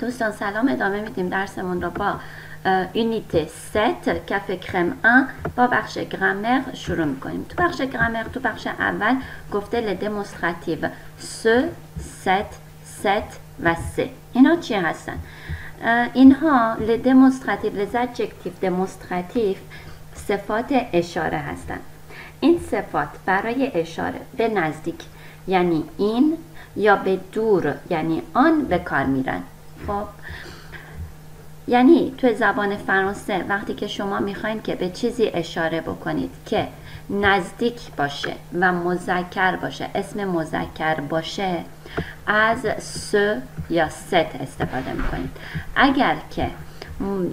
دوستان سلام ادامه میدیم درسمون رو با unité sept Café Crème 1 با بخش گرامر شروع می‌کنیم. تو بخش گرامر تو بخش اول گفته les démonstratifs ce cet cette و ces اینا چی هستن؟ اینها les démonstratifs les adjectifs démonstratifs صفات اشاره هستند این صفات برای اشاره به نزدیک یعنی این یا به دور یعنی آن به کار میرن. خب یعنی تو زبان فرانسه وقتی که شما می‌خواین که به چیزی اشاره بکنید که نزدیک باشه و مذکر باشه اسم مذکر باشه از س یا ست استفاده می‌کنید. اگر که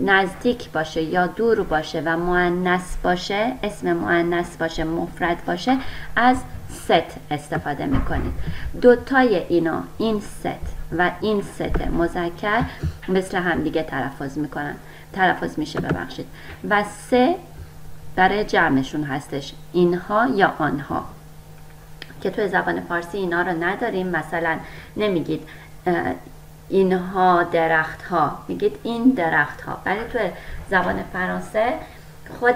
نزدیک باشه یا دور باشه و معنس باشه اسم معنس باشه مفرد باشه از ست استفاده می‌کنید. دوتای اینا این ست و این ست مذکر مثل هم دیگه تلفظ می‌کنن. تلفظ میشه ببخشید. و سه برای جمعشون هستش اینها یا آنها. که توی زبان فارسی اینا رو نداریم مثلا نمیگید اینها درخت ها میگید این درخت ها ولی تو زبان فرانسه خود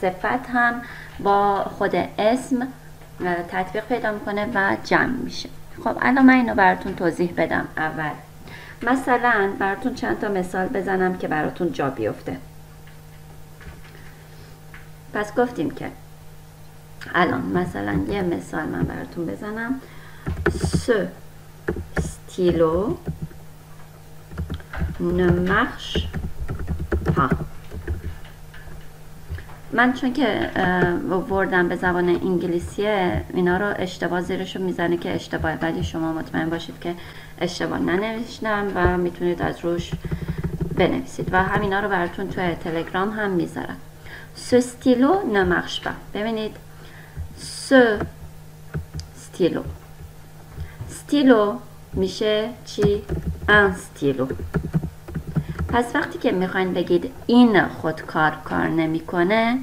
صفت هم با خود اسم تطبیق پیدا می‌کنه و جمع میشه. خب الان من اینو براتون توضیح بدم اول. مثلا براتون چند تا مثال بزنم که براتون جا بیفته. پس گفتیم که الان مثلا یه مثال من براتون بزنم. س ne marche pas من چون که وردم به زبان انگلیسیه اینا رو اشتباه زیرش رو می‌زنه که اشتباه ولی شما مطمئن باشید که اشتباه ننوشتم و می‌تونید از روش بنویسید و همینا رو براتون توی تلگرام هم می‌ذارم. سو ستیلو نمخش با ببینید. سو ستیلو ستیلو میشه چی؟ ان ستیلو پس وقتی که می‌خواین بگید این خودکار کار نمی‌کنه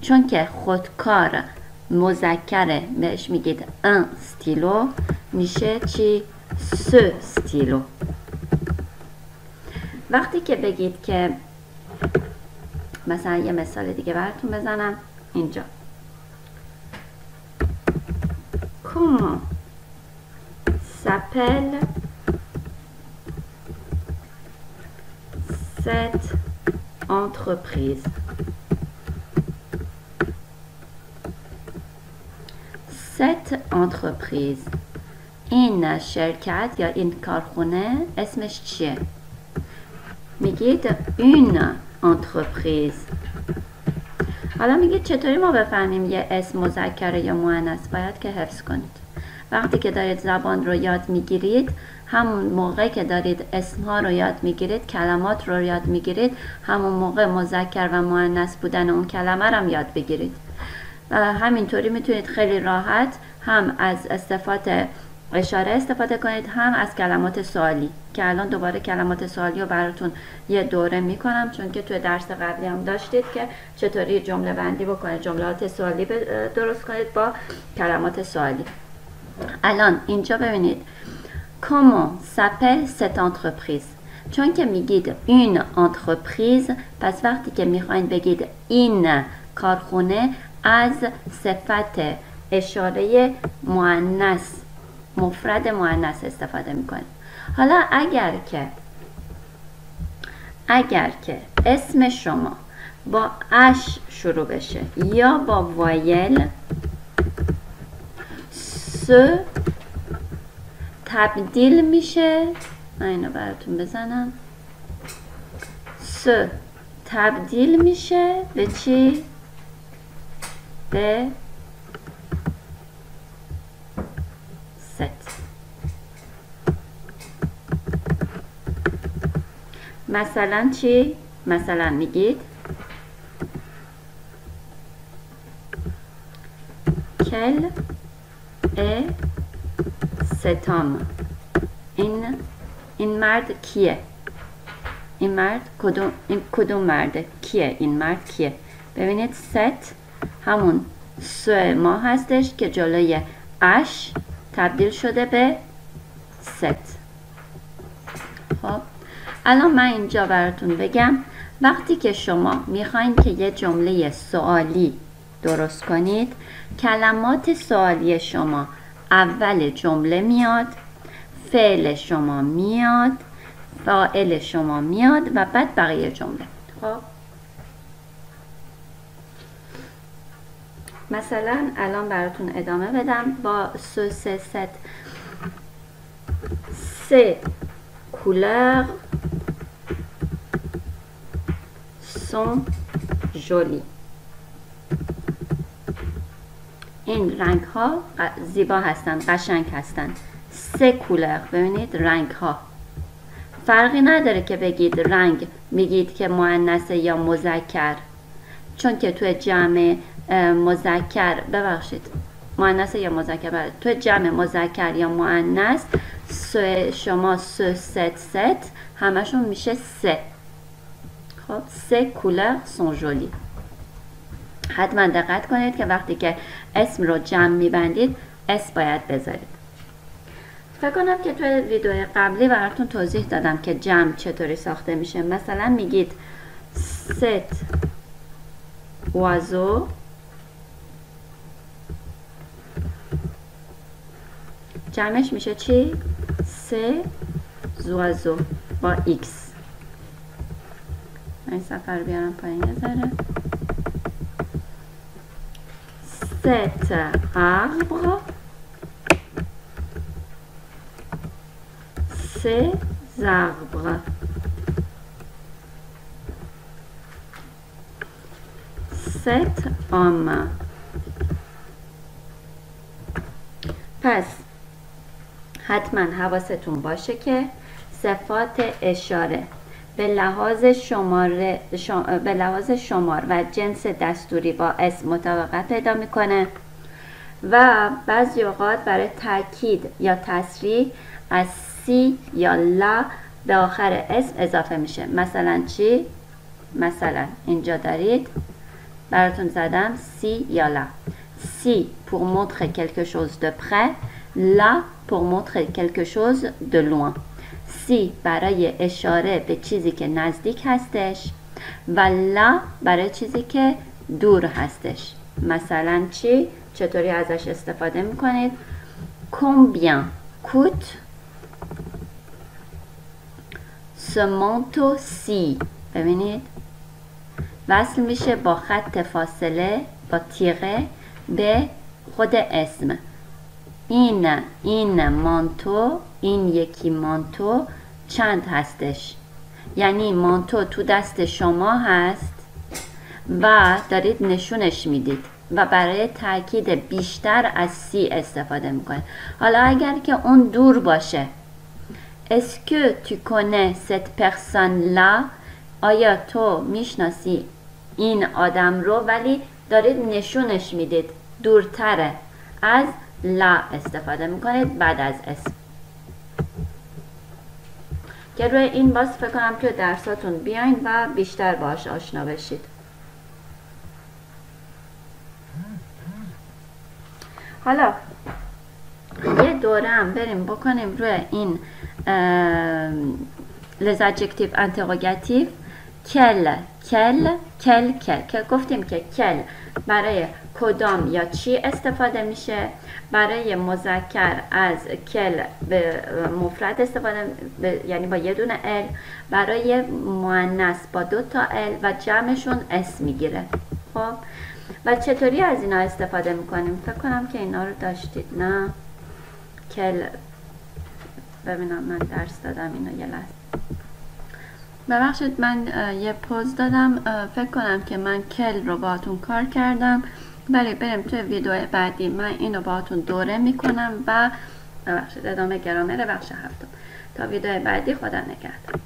چون که خودکار مذکره بهش میگید ان ستیلو میشه چی؟ س ستیلو. وقتی که بگید که مثلا یه مثال دیگه براتون بزنم. اینجا. comment s'appelle cette entreprise. Cette entreprise. این شرکت یا این کارخونه اسمش چیه؟ میگید این entreprise. حالا میگید چطوری ما بفهمیم یه اسم مذکره یا مؤنث باید که حفظ کنید وقتی که دارید زبان رو یاد می‌گیرید همون موقع که دارید اسمها رو یاد می‌گیرید کلمات رو یاد می‌گیرید همون موقع مذکر و مؤنث بودن اون کلمه رو هم یاد بگیرید. و همینطوری می‌تونید خیلی راحت هم از استفاده اشاره استفاده کنید هم از کلمات سوالی که الان دوباره کلمات سوالی رو براتون یه دوره می‌کنم چون که توی درس قبلی هم داشتید که چطوری جمله بندی بکنید جملات سوالی درست کنید با کلمات سوالی. الان اینجا ببینید. Comment s'appelle cette entreprise? چون که میگید این entreprise. پس وقتی که می‌خواین بگید این کارخونه از صفت اشاره مؤنث مفرد مؤنث استفاده می‌کنید حالا اگر که اگر که اسم شما با اش شروع بشه یا با وایل س تبدیل میشه من اینو براتون بزنم س تبدیل میشه به چی؟ به ست مثلا چی؟ مثلا میگید کل ا ستام این این مرد کیه این مرد کدوم این کدوم مرده کیه این مرد کیه ببینید ست همون سو ما هستش که جلوی اش تبدیل شده به ست خب الان من اینجا براتون بگم وقتی که شما می‌خواین که یه جمله سوالی درست کنید کلمات سوالی شما اول جمله میاد فعل شما میاد فاعل شما میاد و بعد بقیه جمله. خب. مثلا الان براتون ادامه بدم. با سو سه ست سه couleurs sont jolies این رنگ ها زیبا هستند قشنگ هستند سه کولر ببینید رنگ ها فرقی نداره که بگید رنگ میگید که مؤنثه یا مذکر. چون که تو جمع مذکر ببخشید. مؤنث یا مذکر بله. تو جمع مذکر یا مؤنث شما ce cet cette همشون میشه ces. خب ces couleurs sont jolies حتما دقت کنید که وقتی که اسم رو جمع میبندید s باید بذارید. فکر کنم که توی ویدیو قبلی براتون توضیح دادم که جمع چطوری ساخته میشه. مثلا میگید cet oiseau جمعش میشه چی؟ سه زوازو با ایکس. این سفر بیارم پایین یه ذره ست arbre ces arbres. Cet homme پس حتما حواستون باشه که صفات اشاره. به لحاظ شمار به لحاظ شمار و جنس دستوری با اسم مطابقت پیدا می‌کنه و بعضی اوقات برای تاکید یا تصریح از سی یا لا به آخر اسم اضافه میشه. مثلا چی؟ مثلا اینجا دارید. براتون زدم سی یا لا. سی pour montrer quelque chose de près la pour montrer quelque chose de loin. سی برای اشاره به چیزی که نزدیک هستش و لا برای چیزی که دور هستش. مثلا چی؟ چطوری ازش استفاده می‌کنید؟ Combien coûte ce manteau ببینید. وصل میشه با خط فاصله با تیغه به خود اسم. این این مانتو این یکی مانتو چند هستش؟ یعنی مانتو تو دست شما هست و دارید نشونش می‌دید و برای تاکید بیشتر از سی استفاده می‌کنید. حالا اگر که اون دور باشه Est-ce que tu connais cette آیا تو می‌شناسی این آدم رو؟ ولی دارید نشونش می‌دید. دورتره. از لا استفاده می‌کنید بعد از اسم که روی این باز فکر کنم که درساتون بیاین و بیشتر باش آشنا بشید. حالا یه دوره هم بریم بکنیم روی این les adjectifs interrogatifs کل کل کل کل که گفتیم که کل برای کدام یا چی استفاده میشه برای مذکر از کل به مفرد استفاده یعنی با یه دونه ال برای مؤنث با دو تا ال و جمعشون اس می‌گیره خب و چطوری از اینا استفاده می‌کنیم فکر کنم که اینا رو داشتید نه کل ببینم من درس دادم اینو یه لحظه ببخشید من یه پوز دادم. فکر کنم که من کل رو باتون کار کردم. ولی بریم توی ویدیو بعدی. من اینو باتون دوره می‌کنم و ببخشید ادامه گرامر بخش هفتم. تا ویدیو بعدی خدا نگهدار.